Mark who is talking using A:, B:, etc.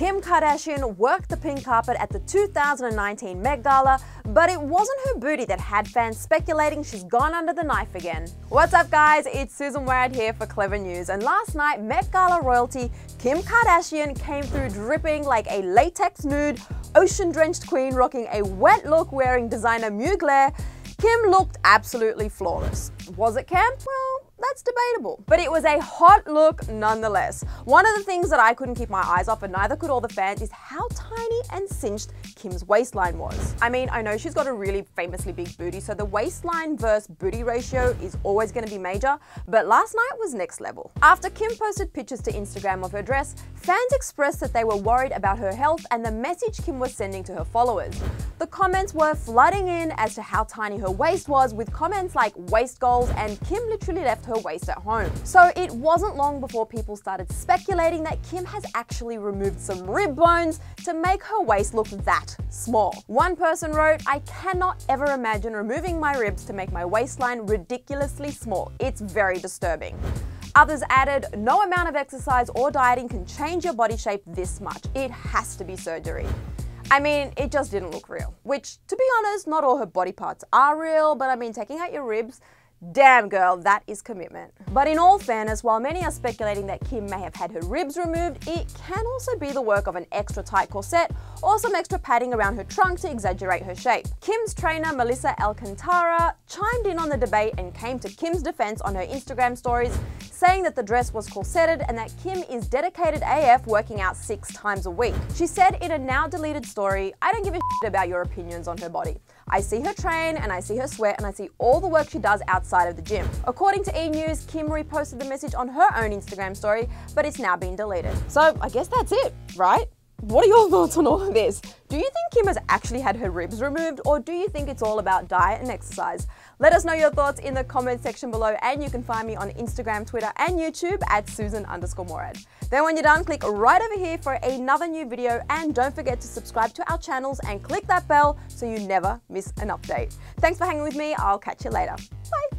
A: Kim Kardashian worked the pink carpet at the 2019 Met Gala, but it wasn't her booty that had fans speculating she's gone under the knife again. What's up guys, it's Sussan Mourad here for Clevver News, and last night Met Gala royalty Kim Kardashian came through dripping like a latex nude, ocean-drenched queen rocking a wet look wearing designer Mugler. Kim looked absolutely flawless. Was it camp? Well, that's debatable. But it was a hot look nonetheless. One of the things that I couldn't keep my eyes off, and neither could all the fans, is how tiny and cinched Kim's waistline was. I mean, I know she's got a really famously big booty, so the waistline versus booty ratio is always going to be major, but last night was next level. After Kim posted pictures to Instagram of her dress, fans expressed that they were worried about her health and the message Kim was sending to her followers. The comments were flooding in as to how tiny her waist was, with comments like waist goals and Kim literally left her waist at home. So it wasn't long before people started speculating that Kim has actually removed some rib bones to make her waist look that small. One person wrote, I cannot ever imagine removing my ribs to make my waistline ridiculously small. It's very disturbing. Others added, no amount of exercise or dieting can change your body shape this much. It has to be surgery. I mean, it just didn't look real. Which, to be honest, not all her body parts are real, but I mean, taking out your ribs Damn girl, that is commitment. But in all fairness, while many are speculating that Kim may have had her ribs removed, it can also be the work of an extra tight corset or some extra padding around her trunk to exaggerate her shape. Kim's trainer Melissa Alcantara chimed in on the debate and came to Kim's defense on her Instagram stories, saying that the dress was corseted and that Kim is dedicated AF working out six times a week. She said in a now deleted story, I don't give a shit about your opinions on her body. I see her train and I see her sweat and I see all the work she does outside of the gym. According to E! News, Kim reposted the message on her own Instagram story, but it's now been deleted. So I guess that's it, right? What are your thoughts on all of this? Do you think Kim has actually had her ribs removed or do you think it's all about diet and exercise? Let us know your thoughts in the comment section below and you can find me on Instagram, Twitter and YouTube at Sussan underscore Mourad. Then when you're done, click right over here for another new video and don't forget to subscribe to our channels and click that bell so you never miss an update. Thanks for hanging with me. I'll catch you later. Bye.